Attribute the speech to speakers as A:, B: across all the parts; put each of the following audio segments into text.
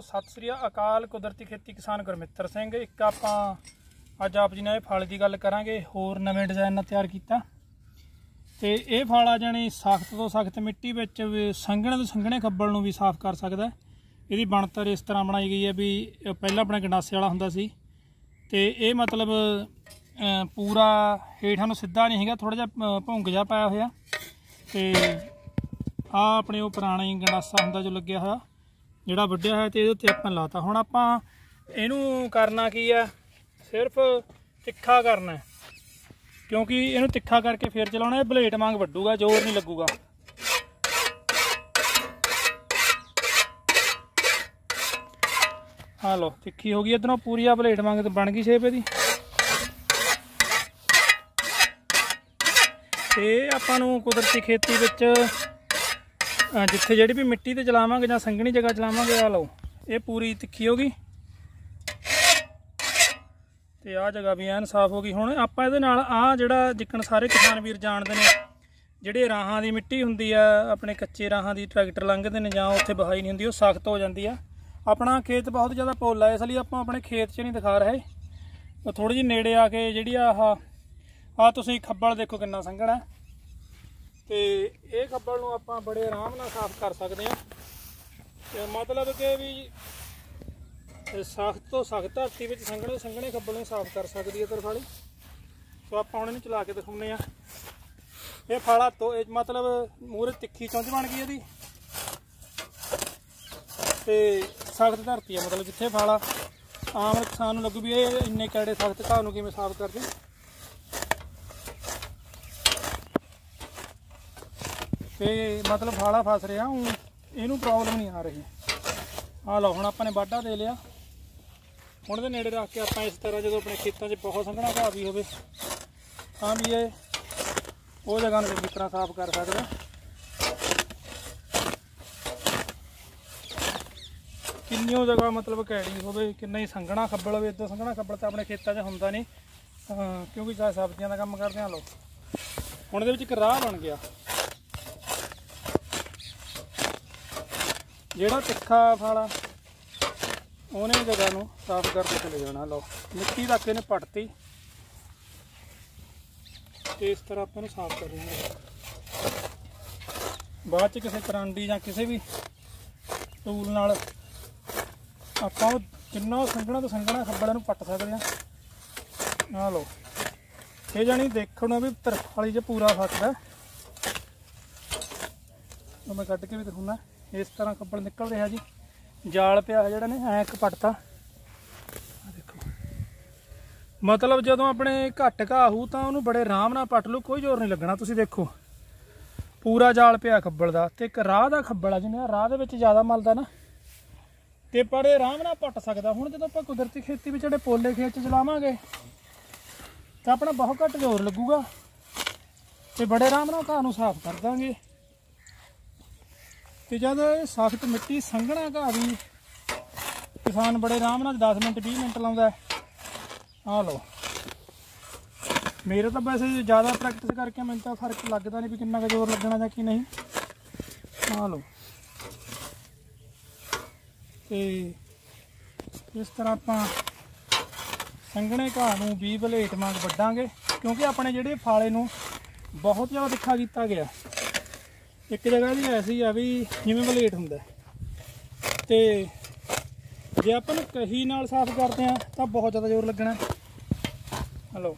A: ਸਤਿ ਸ੍ਰੀ ਅਕਾਲ ਕੁਦਰਤੀ ਖੇਤੀ ਕਿਸਾਨ ਗੁਰਮਿੱਤਰ ਸਿੰਘ। ਇੱਕ ਆਪਾਂ ਅੱਜ ਆਪ ਜੀ ਨਾਲ ਇਹ ਫਲ ਦੀ ਗੱਲ ਕਰਾਂਗੇ ਹੋਰ ਨਵੇਂ ਡਿਜ਼ਾਈਨ ਨਾਲ ਤਿਆਰ ਕੀਤਾ। ਤੇ ਇਹ ਫਲ ਆ ਜਾਣੀ ਸਖਤ ਤੋਂ ਸਖਤ ਮਿੱਟੀ ਵਿੱਚ ਸੰਘਣੇ ਤੋਂ ਸੰਘਣੇ ਖੱਬਲ ਨੂੰ ਵੀ ਸਾਫ਼ ਕਰ ਸਕਦਾ ਇਹਦੀ ਬਣਤਰ ਇਸ ਤਰ੍ਹਾਂ ਬਣਾਈ ਗਈ ਹੈ ਵੀ ਪਹਿਲਾਂ ਆਪਣਾ ਗੰਡਾਸੇ ਵਾਲਾ ਹੁੰਦਾ ਸੀ। ਤੇ ਇਹ ਮਤਲਬ ਪੂਰਾ ਹੇਠਾਂ ਨੂੰ ਸਿੱਧਾ ਨਹੀਂ ਹੈਗਾ ਥੋੜਾ ਜਿਹਾ ਅਹ, ਭੁੰਗ ਜਿਹਾ ਪਾਇਆ ਹੋਇਆ। ਤੇ ਆ ਆਪਣੇ ਉਹ ਪੁਰਾਣਾ ਹੀ ਗੰਡਾਸਾ ਹੁੰਦਾ ਜੋ ਲੱਗਿਆ ਹੋਇਆ। ਜਿਹੜਾ ਵੱਡਿਆ ਹੋਇਆ ਤੇ ਇਹਦੇ ਉੱਤੇ ਆਪਾਂ ਲਾਤਾ। ਹੁਣ ਆਪਾਂ ਇਹਨੂੰ ਕਰਨਾ ਕੀ ਆ? ਸਿਰਫ ਤਿੱਖਾ ਕਰਨਾ ਕਿਉਂਕਿ ਇਹਨੂੰ ਤਿੱਖਾ ਕਰਕੇ ਫੇਰ ਚਲਾਉਣਾ ਇਹ ਬਲੇਡ ਵਾਂਗ ਵੱਡੂਗਾ, ਜ਼ੋਰ ਨਹੀਂ ਲੱਗੂਗਾ। ਆ ਲੋ ਤਿੱਖੀ ਹੋ ਗਈ। ਇਧਰੋਂ ਪੂਰੀ ਆ ਬਲੇਡ ਵਾਂਗ ਤੇ ਬਣ ਗਈ ਸ਼ੇਪ ਇਹਦੀ। ਤੇ ਆਪਾਂ ਨੂੰ ਕੁਦਰਤੀ ਖੇਤੀ ਵਿੱਚ ਜਿੱਥੇ ਜਿਹੜੀ ਵੀ ਮਿੱਟੀ ਤੇ ਚਲਾਵਾਂਗੇ ਜਾਂ ਸੰਘਣੀ ਜਗ੍ਹਾ ਚਲਾਵਾਂਗੇ ਆ ਲਓ। ਇਹ ਪੂਰੀ ਤਿੱਖੀ ਹੋ ਗਈ। ਤੇ ਆਹ ਜਗ੍ਹਾ ਵੀ ਐਨ ਸਾਫ਼ ਹੋ ਗਈ। ਹੁਣ ਆਪਾਂ ਇਹਦੇ ਨਾਲ ਆਹ ਜਿਹੜਾ ਜਿੱਕਣ ਸਾਰੇ ਕਿਸਾਨ ਵੀਰ ਜਾਣਦੇ ਨੇ, ਜਿਹੜੇ ਰਾਹਾਂ ਦੀ ਮਿੱਟੀ ਹੁੰਦੀ ਆ, ਆਪਣੇ ਕੱਚੇ ਰਾਹਾਂ ਦੀ ਟਰੈਕਟਰ ਲੰਘਦੇ ਨੇ ਜਾਂ ਉੱਥੇ ਬਹਾਈ ਨਹੀਂ ਹੁੰਦੀ, ਉਹ ਸਖਤ ਹੋ ਜਾਂਦੀ ਆ। ਆਪਣਾ ਖੇਤ ਬਹੁਤ ਜ਼ਿਆਦਾ ਪੋਲਾ ਹੈ, ਇਸ ਲਈ ਆਪਾਂ ਆਪਣੇ ਖੇਤ 'ਚ ਨਹੀਂ ਦਿਖਾ ਰਹੇ। ਉਹ ਥੋੜੀ ਜਿਹੀ ਨੇੜੇ ਆ ਕੇ ਜਿਹੜੀ ਆਹ ਆ ਤੁਸੀਂ ਖੱਬਲ ਦੇਖੋ ਕਿੰਨਾ ਸੰਘਣਾ ਤੇ ਇਹ ਖੱਬਲ ਨੂੰ ਆਪਾਂ ਬੜੇ ਆਰਾਮ ਨਾਲ ਸਾਫ਼ ਕਰ ਸਕਦੇ ਹਾਂ। ਤੇ ਮਤਲਬ ਕਿ ਵੀ ਸਖਤ ਤੋਂ ਸਖਤ ਧਰਤੀ ਵਿੱਚ ਸੰਘਣੇ ਸੰਘਣੇ ਖੱਬਲ ਨੂੰ ਸਾਫ਼ ਕਰ ਸਕਦੀ ਹੈ ਤਰਫਾਲੀ ਸੋ ਆਪਾਂ ਹੁਣ ਇਹਨੂੰ ਚਲਾ ਕੇ ਦਿਖਾਉਂਦੇ ਆ ਇਹ ਫਾਲਾ ਤੋਂ ਇਹ ਮਤਲਬ ਮੂਰੇ ਤਿੱਖੀ ਚੁੰਝ ਬਣ ਗਈ ਇਹਦੀ। ਤੇ ਸਖਤ ਧਰਤੀ ਆ ਮਤਲਬ ਜਿੱਥੇ ਫਾਲਾ ਆਮ ਕਿਸਾਨ ਨੂੰ ਲੱਗੂ ਵੀ ਇਹ ਇੰਨੇ ਕਿਹੜੇ ਸਖਤ ਘਾਹ ਨੂੰ ਕਿਵੇਂ ਸਾਫ਼ ਕਰਦੇ। ਤੇ ਮਤਲਬ ਫਾਲਾ ਫਸ ਰਿਹਾ, ਹੁਣ ਇਹਨੂੰ ਪ੍ਰੋਬਲਮ ਨਹੀਂ ਆ ਰਹੀ। ਆ ਲਓ, ਹੁਣ ਆਪਾਂ ਨੇ ਵਾਢਾ ਦੇ ਲਿਆ। ਹੁਣ ਦੇ ਨੇੜੇ ਰੱਖ ਕੇ ਆਪਾਂ ਇਸ ਤਰ੍ਹਾਂ ਜਦੋਂ ਆਪਣੇ ਖੇਤਾਂ 'ਚ ਬਹੁਤ ਸੰਘਣਾ ਘਾਹ ਵੀ ਹੋਵੇ, ਤਾਂ ਵੀ ਇਹ ਉਹ ਜਗ੍ਹਾ ਨੂੰ ਚੰਗੀ ਤਰ੍ਹਾਂ ਸਾਫ਼ ਕਰ ਸਕਦਾ ਕਿੰਨੀਓ ਜਗ੍ਹਾ ਮਤਲਬ ਕੈੜੀ ਹੋਵੇ, ਕਿੰਨਾ ਹੀ ਸੰਘਣਾ ਖੱਬਲ ਹੋਵੇ ਇਦਾਂ ਸੰਘਣਾ ਖੱਬਲ ਤਾਂ ਆਪਣੇ ਖੇਤਾਂ 'ਚ ਹੁੰਦਾ ਨਹੀਂ। ਕਿਉਂਕਿ ਚਾਹੇ ਸਬਜ਼ੀਆਂ ਦਾ ਕੰਮ ਕਰਦੇ ਆ ਲੋ ਹੁਣ ਇਹਦੇ ਵਿੱਚ ਇੱਕ ਰਾਹ ਬਣ ਗਿਆ। ਜਿਹੜਾ ਤਿੱਖਾ ਫਾਲਾ, ਉਹਨੇ ਜਗ੍ਹਾ ਨੂੰ ਸਾਫ਼ ਕਰਕੇ ਚਲੇ ਜਾਣਾ, ਲਓ। ਮਿੱਟੀ ਰੱਖ ਕੇ ਨੇ ਪੱਟਤੀ ਤੇ ਇਸ ਤਰ੍ਹਾਂ ਆਪਾਂ ਨੂੰ ਸਾਫ਼ ਕਰ ਬਾਅਦ ਚ ਕਿਸੇ ਕਰਾਂਡੀ ਜਾਂ ਕਿਸੇ ਵੀ ਟੂਲ ਨਾਲ ਆਪਾਂ ਉਹ ਜਿੰਨਾ ਸੰਘਣਾ ਤੋਂ ਸੰਘਣਾ ਖੱਬੜਾਂ ਨੂੰ ਪੱਟ ਸਕਦੇ ਆ ਆ ਲਓ। ਇਹ ਜਾਨੀ ਦੇਖਣਾ ਵੀ ਤਰਫਾਲੀ 'ਚ ਪੂਰਾ ਫਸਦਾ ਉਹ ਮੈਂ ਕੱਢ ਕੇ ਵੀ ਦਿਖਾਉਣਾ। ਇਸ ਤਰ੍ਹਾਂ ਕੱਪੜ ਨਿਕਲ ਰਿਹਾ ਜੀ। ਜਾਲ ਪਿਆ ਹੈ ਜਿਹੜਾ ਨੇ, ਐ ਇੱਕ ਪੱਟਤਾ ਦੇਖੋ। ਮਤਲਬ ਜਦੋਂ ਆਪਣੇ ਘੱਟ ਘਾਹ ਹੋਊ ਤਾਂ ਉਹਨੂੰ ਬੜੇ ਆਰਾਮ ਨਾਲ ਪੱਟ ਲਓ, ਕੋਈ ਜ਼ੋਰ ਨਹੀਂ ਲੱਗਣਾ, ਤੁਸੀਂ ਦੇਖੋ। ਪੂਰਾ ਜਾਲ ਪਿਆ ਖੱਬਲ ਦਾ ਤੇ ਇੱਕ ਰਾਹ ਦਾ ਖੱਬਲ ਆ ਜਿਵੇਂ ਰਾਹ ਦੇ ਵਿੱਚ ਜ਼ਿਆਦਾ ਮਲਦਾ ਨਾ। ਤੇ ਬੜੇ ਆਰਾਮ ਨਾਲ ਪੱਟ ਸਕਦਾ। ਹੁਣ ਜਦੋਂ ਆਪਾਂ ਕੁਦਰਤੀ ਖੇਤੀ ਵਿੱਚ ਜਿਹੜੇ ਪੋਲੇ ਖੇਤ ਚ ਚਲਾਵਾਂਗੇ, ਤਾਂ ਆਪਣਾ ਬਹੁਤ ਘੱਟ ਜ਼ੋਰ ਲੱਗੂਗਾ। ਤੇ ਬੜੇ ਆਰਾਮ ਨਾਲ ਘਾਹ ਨੂੰ ਸਾਫ਼ ਕਰ ਦਾਂਗੇ। ਤੇ ਜਦ ਸਖਤ ਮਿੱਟੀ ਸੰਘਣਾ ਘਾਹ ਵੀ ਕਿਸਾਨ ਬੜੇ ਆਰਾਮ ਨਾਲ 10 ਮਿੰਟ 20 ਮਿੰਟ ਲਾਉਂਦਾ ਆ ਲਓ। ਮੇਰੇ ਤਾਂ ਵੈਸੇ ਜ਼ਿਆਦਾ ਪ੍ਰੈਕਟਿਸ ਕਰਕੇ ਮੈਨੂੰ ਤਾਂ ਫ਼ਰਕ ਲੱਗਦਾ ਨਹੀਂ ਵੀ ਕਿੰਨਾ ਕੁ ਜ਼ੋਰ ਲੱਗਣਾ ਜਾਂ ਕੀ ਨਹੀਂ। ਆ ਲਓ। ਤੇ ਇਸ ਤਰ੍ਹਾਂ ਆਪਾਂ ਸੰਘਣੇ ਘਾਹ ਨੂੰ 20 ਬਲੇਟ ਵਾਂਗ ਵੱਢਾਂਗੇ, ਕਿਉਂਕਿ ਆਪਣੇ ਜਿਹੜੇ ਫਾਲੇ ਨੂੰ ਬਹੁਤ ਜ਼ਿਆਦਾ ਤਿੱਖਾ ਕੀਤਾ ਗਿਆ। ਇੱਕ ਜਗ੍ਹਾ ਦੀ ਐਸੀ ਆ ਵੀ ਜਿਵੇਂ ਬਲੇਟ ਹੁੰਦਾ। ਹੈ। ਤੇ ਜੇ ਆਪਾਂ ਨੂੰ ਕਹੀ ਨਾਲ ਸਾਫ਼ ਕਰਦੇ ਆ, ਤਾਂ ਬਹੁਤ ਜ਼ਿਆਦਾ ਜ਼ੋਰ ਲੱਗਣਾ। ਹਲੋ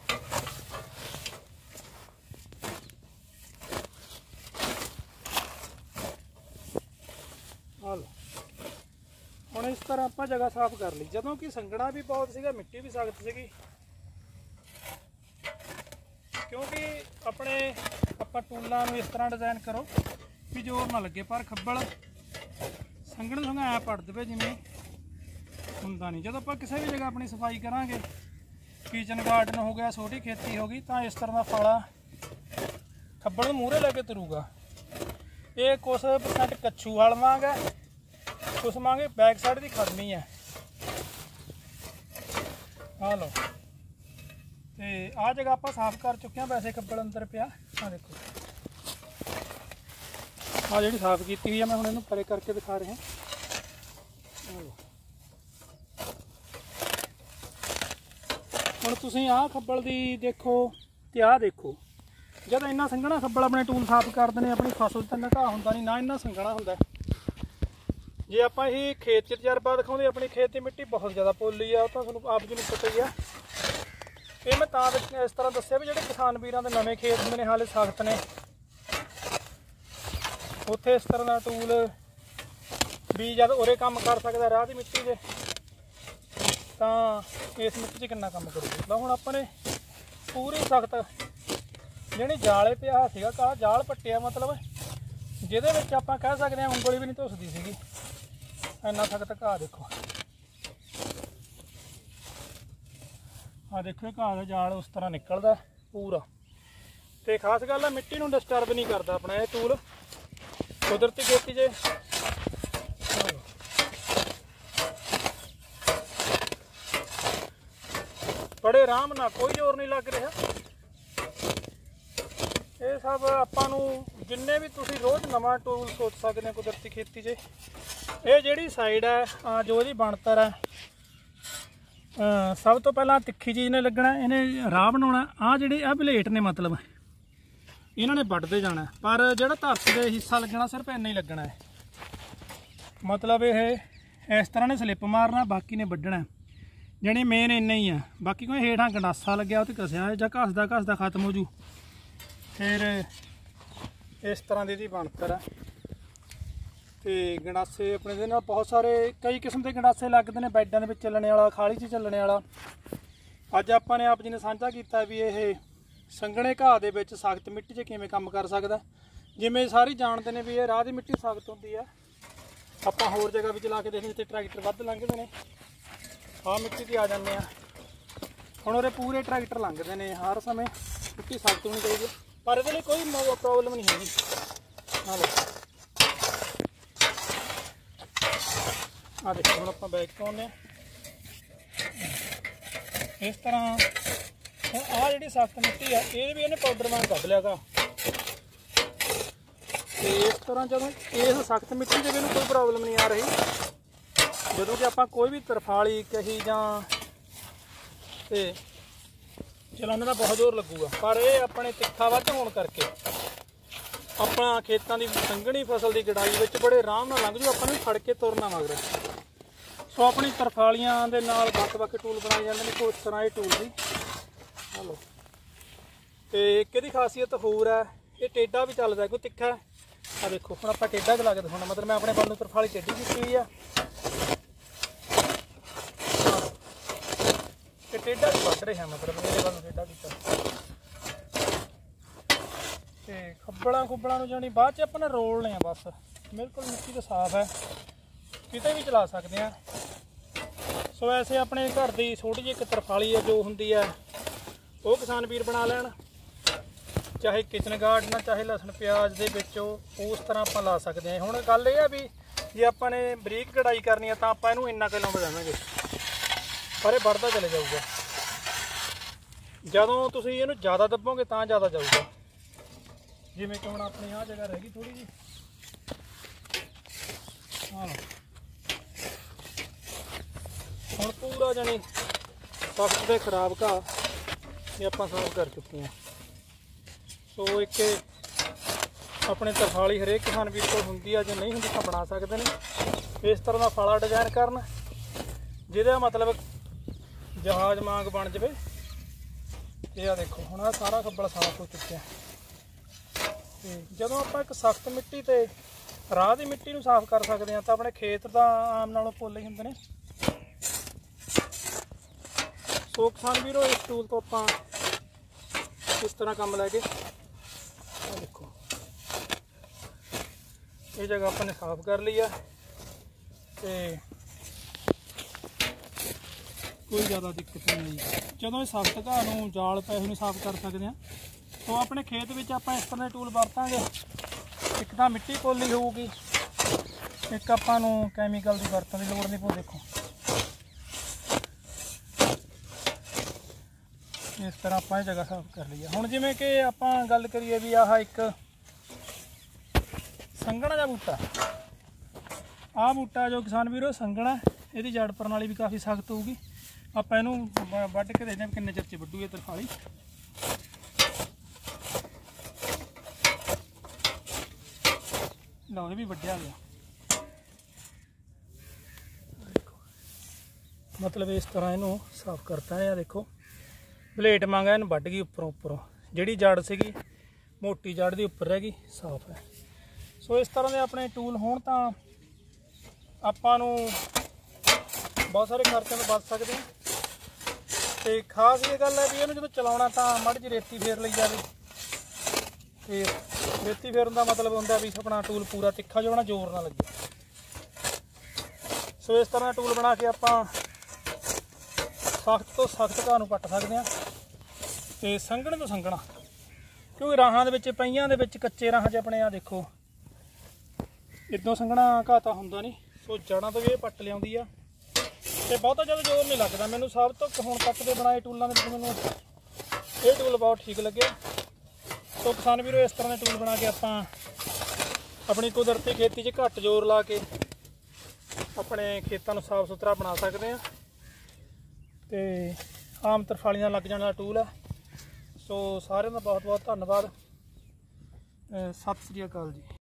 A: ਹਲੋ ਹੁਣ ਇਸ ਤਰ੍ਹਾਂ ਆਪਾਂ ਜਗ੍ਹਾ ਸਾਫ਼ ਕਰ ਲਈ। ਜਦੋਂ ਕਿ ਸੰਘਣਾ ਵੀ ਬਹੁਤ ਸੀਗਾ, ਮਿੱਟੀ ਵੀ ਸਖਤ ਸੀਗੀ। ਕਿਉਂਕਿ ਆਪਣੇ ਆਪਾਂ ਟੂਲਾਂ ਨੂੰ ਇਸ ਤਰ੍ਹਾਂ ਡਿਜ਼ਾਈਨ ਕਰੋ। ਵੀ ਜ਼ੋਰ ਨਾ ਲੱਗੇ, ਪਰ ਖੱਬਲ ਸੰਘਣ ਸੰਘਾ ਐ ਪੜ ਦੇਵੇ ਜਿਵੇਂ ਹੁੰਦਾ ਨਹੀਂ। ਜਦੋਂ ਆਪਾਂ ਕਿਸੇ ਵੀ ਜਗ੍ਹਾ ਆਪਣੀ ਸਫ਼ਾਈ ਕਰਾਂਗੇ ਕਿਚਨ ਗਾਰਡਨ ਹੋ ਗਿਆ, ਛੋਟੀ ਖੇਤੀ ਹੋ ਗਈ, ਤਾਂ ਇਸ ਤਰ੍ਹਾਂ ਦਾ ਫਾਲਾ ਖੱਬਲ ਨੂੰ ਮੂਹਰੇ ਲੈ ਕੇ ਤੁਰੂਗਾ। ਇਹ ਕੁਛ ਪਰਸੈਂਟ ਕੱਛੂ ਹਲ ਵਾਂਗ ਹੈ, ਕੁਛ ਮੰਗੇ ਬੈਕ ਸਾਈਡ ਦੀ ਖੜਨੀ ਹੈ। ਆ ਲਓ। ਤੇ ਆ ਜਗ੍ਹਾ ਆਪਾਂ ਸਾਫ਼ ਕਰ ਚੁੱਕੇ ਹਾਂ, ਵੈਸੇ ਖੱਬਲ ਅੰਦਰ ਪਿਆ ਆ ਦੇਖੋ। ਆ ਜਿਹੜੀ ਸਾਫ਼ ਕੀਤੀ ਹੋਈ ਆ, ਮੈਂ ਹੁਣ ਇਹਨੂੰ ਪਰੇ ਕਰਕੇ ਦਿਖਾ ਰਿਹਾ। ਹੁਣ ਤੁਸੀਂ ਆਹ ਖੱਬਲ ਦੀ ਦੇਖੋ ਤੇ ਆਹ ਦੇਖੋ। ਜਦ ਇੰਨਾ ਸੰਘਣਾ ਖੱਬਲ ਆਪਣੇ ਟੂਲ ਸਾਫ਼ ਕਰਦੇ ਨੇ, ਆਪਣੀ ਫਸਲ ਤੇ ਨਕਾ ਹੁੰਦਾ ਨਹੀਂ, ਨਾ ਇੰਨਾ ਸੰਘਣਾ ਹੁੰਦਾ। ਜੇ ਆਪਾਂ ਇਹ ਖੇਤ ਚ ਤਜਰਬਾ ਦਿਖਾਉਂਦੇ, ਆਪਣੀ ਖੇਤ ਦੀ ਮਿੱਟੀ ਬਹੁਤ ਜ਼ਿਆਦਾ ਪੋਲੀ ਆ, ਉਹ ਤਾਂ ਤੁਹਾਨੂੰ ਆਪ ਜੀ ਨੂੰ ਪਤਾ ਹੀ ਆ। ਇਹ ਮੈਂ ਤਾਂ ਇਸ ਤਰ੍ਹਾਂ ਦੱਸਿਆ ਵੀ ਜਿਹੜੇ ਕਿਸਾਨ ਵੀਰਾਂ ਦੇ ਨਵੇਂ ਖੇਤ ਹੁੰਦੇ ਨੇ ਹਾਲੇ ਸਖਤ ਨੇ। ਉੱਥੇ ਇਸ ਤਰ੍ਹਾਂ ਦਾ ਟੂਲ ਵੀ ਜਦ ਉਰੇ ਕੰਮ ਕਰ ਸਕਦਾ ਰਾਹ ਦੀ ਮਿੱਟੀ ਦੇ, ਤਾਂ ਇਸ ਮਿੱਟੀ 'ਚ ਕਿੰਨਾ ਕੰਮ ਕਰੂਗਾ? ਤਾਂ ਹੁਣ ਆਪਾਂ ਨੇ ਪੂਰੀ ਸਖਤ, ਜਿਹੜੀ ਜਾਲੇ ਪਿਆ ਸੀਗਾ ਕਾ ਜਾਲ ਪੱਟਿਆ ਮਤਲਬ, ਜਿਹਦੇ ਵਿੱਚ ਆਪਾਂ ਕਹਿ ਸਕਦੇ ਹਾਂ ਉਂਗਲੀ ਵੀ ਨਹੀਂ ਧੁੱਸਦੀ ਸੀਗੀ। ਇੰਨਾ ਸਖਤ ਘਾਹ ਦੇਖੋ। ਆ ਦੇਖੋ ਇਹ ਘਾਹ ਦਾ ਜਾਲ ਉਸ ਤਰ੍ਹਾਂ ਨਿਕਲਦਾ ਪੂਰਾ। ਤੇ ਖਾਸ ਗੱਲ ਹੈ ਮਿੱਟੀ ਨੂੰ ਡਿਸਟਰਬ ਨਹੀਂ ਕਰਦਾ ਆਪਣਾ ਇਹ ਟੂਲ। ਕੁਦਰਤੀ ਖੇਤੀ 'ਚ ਬੜੇ ਆਰਾਮ ਨਾਲ, ਕੋਈ ਜ਼ੋਰ ਨਹੀਂ ਲੱਗ ਰਿਹਾ। ਇਹ ਸਭ ਆਪਾਂ ਨੂੰ ਜਿੰਨੇ ਵੀ ਤੁਸੀਂ ਰੋਜ਼ ਨਵਾਂ ਟੂਲ ਸੋਚ ਸਕਦੇ ਹੋ ਕੁਦਰਤੀ ਖੇਤੀ 'ਚ ਇਹ ਜਿਹੜੀ ਸਾਈਡ ਹੈ ਆ ਜੋ ਇਹਦੀ ਬਣਤਰ ਹੈ ਸਭ ਤੋਂ ਪਹਿਲਾਂ ਤਿੱਖੀ ਚੀਜ਼ ਨੇ ਲੱਗਣਾ, ਇਹਨੇ ਰਾਹ ਬਣਾਉਣਾ। ਆ ਜਿਹੜੇ ਆ ਬਲੇਟ ਨੇ ਮਤਲਬ। ਇਹਨਾਂ ਨੇ ਵੱਢਦੇ ਜਾਣਾ ਪਰ ਜਿਹੜਾ ਧਰਤੀ ਦੇ ਹਿੱਸਾ ਲੱਗਣਾ ਸਿਰਫ ਇੰਨਾ ਹੀ ਲੱਗਣਾ ਹੈ। ਮਤਲਬ ਇਹ ਇਸ ਤਰ੍ਹਾਂ ਨੇ ਸਲਿੱਪ ਮਾਰਨਾ, ਬਾਕੀ ਨੇ ਵੱਢਣਾ ਜਾਣੀ ਮੇਨ ਇੰਨਾ ਹੀ ਆ ਬਾਕੀ ਕੋਈ ਹੇਠਾਂ ਗੰਡਾਸਾ ਲੱਗਿਆ, ਉਹ ਤੇ ਕਸਿਆ ਜਾਂ ਘਸਦਾ ਘਸਦਾ ਖਤਮ ਹੋ ਜੂ। ਫਿਰ ਇਸ ਤਰ੍ਹਾਂ ਦੀ ਇਹਦੀ ਬਣਤਰ ਆ ਤੇ ਗੰਡਾਸੇ ਆਪਣੇ ਦੇ ਨਾਲ ਬਹੁਤ ਸਾਰੇ, ਕਈ ਕਿਸਮ ਦੇ ਗੰਡਾਸੇ ਲੱਗਦੇ ਨੇ, ਬੈੱਡਾਂ ਦੇ ਵਿੱਚ ਚੱਲਣੇ ਵਾਲਾ, ਖਾਲੀ 'ਚ ਚੱਲਣੇ ਵਾਲਾ। ਅੱਜ ਆਪਾਂ ਨੇ ਆਪ ਜੀ ਨੇ ਸਾਂਝਾ ਕੀਤਾ ਵੀ ਇਹ ਸੰਘਣੇ ਘਾਹ ਦੇ ਵਿੱਚ ਸਖਤ ਮਿੱਟੀ 'ਚ ਕਿਵੇਂ ਕੰਮ ਕਰ ਸਕਦਾ? ਜਿਵੇਂ ਸਾਰੇ ਜਾਣਦੇ ਨੇ ਵੀ ਇਹ ਰਾਹ ਦੀ ਮਿੱਟੀ ਸਖਤ ਹੁੰਦੀ ਆ। ਆਪਾਂ ਹੋਰ ਜਗ੍ਹਾ ਵਿੱਚ ਲਾ ਕੇ ਦੇਖਦੇ ਜਿੱਥੇ ਟਰੈਕਟਰ ਵੱਧ ਲੰਘਦੇ ਨੇ। ਆਹ ਮਿੱਟੀ ਤੇ ਆ ਜਾਂਦੇ ਆ ਹੁਣ ਉਹਦੇ ਪੂਰੇ ਟਰੈਕਟਰ ਲੰਘਦੇ ਨੇ। ਹਰ ਸਮੇਂ ਮਿੱਟੀ ਸਖਤ ਹੋਣੀ ਚਾਹੀਦੀ ਹੈ। ਪਰ ਇਹਦੇ ਲਈ ਕੋਈ ਪ੍ਰੋਬਲਮ ਨਹੀਂ ਹੈਗੀ। ਆ ਲਓ। ਆ ਦੇਖੋ, ਹੁਣ ਆਪਾਂ ਬੈਕ ਤੋਂ ਆਉਂਦੇ ਹਾਂ। ਇਸ ਤਰ੍ਹਾਂ ਹੁਣ ਆਹ ਜਿਹੜੀ ਸਖਤ ਮਿੱਟੀ ਆ, ਇਹ ਵੀ ਇਹਨੇ ਪਾਊਡਰ ਵਾਂਗ ਕੱਢ ਲਿਆਗਾ ਤੇ ਇਸ ਤਰ੍ਹਾਂ ਜਦੋਂ ਇਸ ਸਖਤ ਮਿੱਟੀ ਦੇ ਵੀ ਇਹਨੂੰ ਕੋਈ ਪ੍ਰੋਬਲਮ ਨਹੀਂ ਆ ਰਹੀ। ਜਦੋਂ ਕਿ ਆਪਾਂ ਕੋਈ ਵੀ ਤਰਫਾਲੀ ਕਹੀ ਜਾਂ ਤੇ ਚਲਾਉਣ ਦਾ ਬਹੁਤ ਜ਼ੋਰ ਲੱਗੂਗਾ। ਪਰ ਇਹ ਆਪਣੇ ਤਿੱਖਾ ਵੱਧ ਹੋਣ ਕਰਕੇ ਆਪਣਾ ਖੇਤਾਂ ਦੀ ਸੰਘਣੀ ਫਸਲ ਦੀ ਗੜਾਈ ਵਿੱਚ ਬੜੇ ਆਰਾਮ ਨਾਲ ਲੰਘ ਜੂ, ਆਪਾਂ ਨੂੰ ਫੜ ਕੇ ਤੁਰਨਾ ਮਗਰ। ਸੋ ਆਪਣੀ ਤਰਫਾਲੀਆਂ ਦੇ ਨਾਲ ਵੱਖ-ਵੱਖ ਟੂਲ ਬਣਾਏ ਜਾਂਦੇ ਨੇ, ਕੋਈ ਇਸ ਤਰ੍ਹਾਂ ਇਹ ਟੂਲ ਦੀ ਆ ਲਓ ਤੇ ਇੱਕ ਇਹਦੀ ਖਾਸੀਅਤ ਹੋਰ ਹੈ? ਇਹ ਟੇਡਾ ਵੀ ਚੱਲਦਾ, ਕੋਈ ਤਿੱਖਾ ਆ ਦੇਖੋ, ਹੁਣ ਆਪਾਂ ਟੇਡਾ ਚਲਾ ਕੇ ਦਿਖਾਉਣਾ। ਮਤਲਬ ਮੈਂ ਆਪਣੇ ਵੱਲ ਨੂੰ ਤਰਫਾਲੀ ਟੇਢੀ ਕੀਤੀ ਹੋਈ ਆ। ਤੇ ਟੇਡਾ ਵੀ ਵੱਢ ਰਿਹਾ, ਮਤਲਬ ਮੇਰੇ ਵੱਲ ਨੂੰ ਟੇਡਾ ਕੀਤਾ ਤੇ ਖੱਬਲਾਂ ਖੁੱਬਲਾਂ ਨੂੰ ਜਾਣੀ ਬਾਅਦ ਚ ਆਪਾਂ ਨੇ ਰੋਲਨੇ ਆ ਬਸ। ਬਿਲਕੁਲ ਮਿੱਟੀ ਤਾਂ ਸਾਫ਼ ਹੈ। ਕਿਤੇ ਵੀ ਚਲਾ ਸਕਦੇ ਆ। ਸੋ ਐਸੇ ਆਪਣੇ ਘਰ ਦੀ ਛੋਟੀ ਜਿਹੀ ਇੱਕ ਤਰਫਾਲੀ ਹੈ, ਜੋ ਹੁੰਦੀ ਹੈ ਉਹ ਕਿਸਾਨ ਵੀਰ ਬਣਾ ਲੈਣ। ਚਾਹੇ ਕਿਚਨ ਗਾਰਡਨ ਚਾਹੇ ਲਸਣ ਪਿਆਜ਼ ਦੇ ਵਿੱਚ ਉਹ ਉਸ ਤਰ੍ਹਾਂ ਆਪਾਂ ਲਾ ਸਕਦੇ ਹਾਂ। ਹੁਣ ਗੱਲ ਇਹ ਆ ਵੀ ਜੇ ਆਪਾਂ ਨੇ ਬਰੀਕ ਕਢਾਈ ਕਰਨੀ ਆ ਤਾਂ ਆਪਾਂ ਇਹਨੂੰ ਇੰਨਾ ਕਿਲੋ ਵਧਾਵਾਂਗੇ। ਪਰ ਇਹ ਵੱਧਦਾ ਚਲੇ ਜਾਊਗਾ। ਜਦੋਂ ਤੁਸੀਂ ਇਹਨੂੰ ਜ਼ਿਆਦਾ ਦੱਬੋਗੇ ਤਾਂ ਜ਼ਿਆਦਾ ਜਾਊਗਾ। ਜਿਵੇਂ ਕਿ ਹੁਣ ਆਪਣੀ ਆਹ ਜਗ੍ਹਾ ਰਹਿ ਗਈ ਥੋੜੀ ਜੀ ਹਾਂ ਹੁਣ ਪੂਰਾ ਜਣੀ ਸਖਤ ਤੇ ਖਰਾਬ ਘਾਹ। ਇਹ ਆਪਾਂ ਸਾਫ਼ ਕਰ ਚੁੱਕੇ ਹਾਂ। ਸੋ ਇੱਕ ਇਹ ਆਪਣੇ ਤਰਫਾਲੀ ਹਰੇਕ ਕਿਸਾਨ ਵੀਰ ਕੋਲ ਹੁੰਦੀ ਆ, ਜੇ ਨਹੀਂ ਹੁੰਦੀ ਤਾਂ ਬਣਾ ਸਕਦੇ ਨੇ। ਇਸ ਤਰ੍ਹਾਂ ਦਾ ਫਾਲਾ ਡਿਜ਼ਾਈਨ ਕਰਨ, ਜਿਹਦਾ ਮਤਲਬ ਜਹਾਜ਼ ਵਾਂਗ ਬਣ ਜਵੇ। ਇਹ ਆ ਦੇਖੋ, ਹੁਣ ਆ ਸਾਰਾ ਖੱਬਲ ਸਾਫ਼ ਹੋ ਚੁੱਕਿਆ। ਤੇ ਜਦੋਂ ਆਪਾਂ ਇੱਕ ਸਖਤ ਮਿੱਟੀ ਤੇ ਰਾਹ ਦੀ ਮਿੱਟੀ ਨੂੰ ਸਾਫ਼ ਕਰ ਸਕਦੇ ਹਾਂ, ਤਾਂ ਆਪਣੇ ਖੇਤ ਦਾ ਆਮ ਨਾਲੋਂ ਪੋਲੇ ਹੀ ਹੁੰਦੇ ਨੇ। ਸੋ ਕਿਸਾਨ ਵੀਰੋ, ਇਸ ਟੂਲ ਤੋਂ ਆਪਾਂ ਇਸ ਤਰ੍ਹਾਂ ਕੰਮ ਲੈ ਕੇ ਆ ਦੇਖੋ। ਇਹ ਜਗ੍ਹਾ ਆਪਾਂ ਨੇ ਸਾਫ਼ ਕਰ ਲਈ ਆ ਤੇ ਕੋਈ ਜ਼ਿਆਦਾ ਦਿੱਕਤ ਨਹੀਂ ਆਈ। ਜਦੋਂ ਇਹ ਸਖਤ ਘਾਹ ਨੂੰ ਜਾਲ ਪਏ ਹੋਏ ਨੂੰ, ਸਾਫ਼ ਕਰ ਸਕਦੇ ਆ ਸੋ ਆਪਣੇ ਖੇਤ ਵਿੱਚ ਆਪਾਂ ਇਸ ਤਰ੍ਹਾਂ ਦੇ ਟੂਲ ਵਰਤਾਂਗੇ। ਇੱਕ ਤਾਂ ਮਿੱਟੀ ਪੋਲੀ ਹੋਊਗੀ, ਇੱਕ ਆਪਾਂ ਨੂੰ ਕੈਮੀਕਲ ਦੀ ਵਰਤਣ ਦੀ ਲੋੜ ਨਹੀਂ ਪਊ, ਦੇਖੋ। ਇਸ ਤਰ੍ਹਾਂ ਆਪਾਂ ਇਹ ਜਗ੍ਹਾ ਸਾਫ਼ ਕਰ ਲਈ ਹੈ ਹੁਣ ਜਿਵੇਂ ਕਿ ਆਪਾਂ ਗੱਲ ਕਰੀਏ ਵੀ ਆਹ ਇੱਕ ਸੰਘਣਾ ਜਿਹਾ ਬੂਟਾ। ਆਹ ਬੂਟਾ ਜੋ ਕਿਸਾਨ ਵੀਰੋ ਸੰਘਣਾ ਇਹਦੀ ਜੜ ਪ੍ਰਣਾਲੀ ਵੀ ਕਾਫੀ ਸਖਤ ਹੋਊਗੀ। ਆਪਾਂ ਇਹਨੂੰ ਵ- ਵੱਢ ਕੇ ਦੇਖਦੇ ਹਾਂ ਵੀ ਕਿੰਨੇ ਚਿਰ ਚ ਵੱਢੂ ਇਹ ਤਰਫਾਲੀ ਲਓ ਇਹ ਵੀ ਵੱਢਿਆ ਗਿਆ। ਮਤਲਬ ਇਸ ਤਰ੍ਹਾਂ ਇਹਨੂੰ ਸਾਫ਼ ਕਰਤਾ ਹੈ ਆ ਦੇਖੋ। ਬਲੇਟ ਮੰਗਾ ਇਹਨੂੰ ਵੱਢ ਗਈ ਉੱਪਰੋਂ ਉੱਪਰੋਂ। ਜਿਹੜੀ ਜੜ ਸੀਗੀ, ਮੋਟੀ ਜੜ ਦੀ ਉੱਪਰ ਰਹਿ ਗਈ, ਸਾਫ਼ ਹੈ। ਸੋ ਇਸ ਤਰ੍ਹਾਂ ਦੇ ਆਪਣੇ ਟੂਲ ਹੋਣ ਤਾਂ ਆਪਾਂ ਨੂੰ ਬਹੁਤ ਸਾਰੇ ਖਰਚਿਆਂ ਤੋਂ ਬਚ ਸਕਦੇ ਹਾਂ। ਤੇ ਖਾਸ ਇਹ ਗੱਲ ਹੈ ਵੀ ਇਹਨੂੰ ਜਦੋਂ ਚਲਾਉਣਾ ਤਾਂ ਮੜ ਜਿਹੀ ਰੇਤੀ ਫੇਰ ਲਈ ਜਾਵੇ। ਤੇ ਰੇਤੀ ਫੇਰਨ ਦਾ ਮਤਲਬ ਹੁੰਦਾ ਵੀ ਆਪਣਾ ਟੂਲ ਪੂਰਾ ਤਿੱਖਾ ਜਿਹਾ ਹੋਣਾ, ਜ਼ੋਰ ਨਾ ਲੱਗੇ। ਸੋ ਇਸ ਤਰ੍ਹਾਂ ਦਾ ਟੂਲ ਬਣਾ ਕੇ ਆਪਾਂ ਸਖਤ ਤੋਂ ਸਖਤ ਘਾਹ ਨੂੰ ਪੱਟ ਸਕਦੇ ਹਾਂ। ਤੇ ਸੰਘਣੇ ਤੋਂ ਸੰਘਣਾ। ਕਿਉਂਕਿ ਰਾਹਾਂ ਦੇ ਵਿੱਚ ਪਈਆਂ ਦੇ ਵਿੱਚ ਕੱਚੇ ਰਾਹਾਂ 'ਚ ਆਪਣੇ ਆ ਦੇਖੋ। ਇਦੋਂ ਸੰਘਣਾ ਘਾਤਾ ਹੁੰਦਾ ਨਹੀਂ। ਸੋ ਜੜਾਂ ਤੋਂ ਵੀ ਇਹ ਪੱਟ ਲਿਆਉਂਦੀ ਆ। ਤੇ ਬਹੁਤਾ ਜ਼ਿਆਦਾ ਜ਼ੋਰ ਨਹੀਂ ਲੱਗਦਾ। ਮੈਨੂੰ ਸਭ ਤੋਂ ਹੁਣ ਤੱਕ ਦੇ ਬਣਾਏ ਟੂਲਾਂ ਦੇ ਵਿੱਚ ਮੈਨੂੰ ਇਹ ਟੂਲ ਬਹੁਤ ਠੀਕ ਲੱਗੇ। ਸੋ ਕਿਸਾਨ ਵੀਰੋ, ਇਸ ਤਰ੍ਹਾਂ ਦੇ ਟੂਲ ਬਣਾ ਕੇ ਆਪਾਂ ਆਪਣੀ ਕੁਦਰਤੀ ਖੇਤੀ 'ਚ ਘੱਟ ਜ਼ੋਰ ਲਾ ਕੇ ਆਪਣੇ ਖੇਤਾਂ ਨੂੰ ਸਾਫ਼ ਸੁਥਰਾ ਬਣਾ ਸਕਦੇ ਆ ਤੇ ਆਮ ਤਰਫਾਲੀਆਂ ਲੱਗ ਜਾਣ ਵਾਲਾ ਟੂਲ ਹੈ ਸੋ ਸਾਰਿਆਂ ਦਾ ਬਹੁਤ ਬਹੁਤ ਧੰਨਵਾਦ ਸਤਿ ਸ੍ਰੀ ਅਕਾਲ ਜੀ।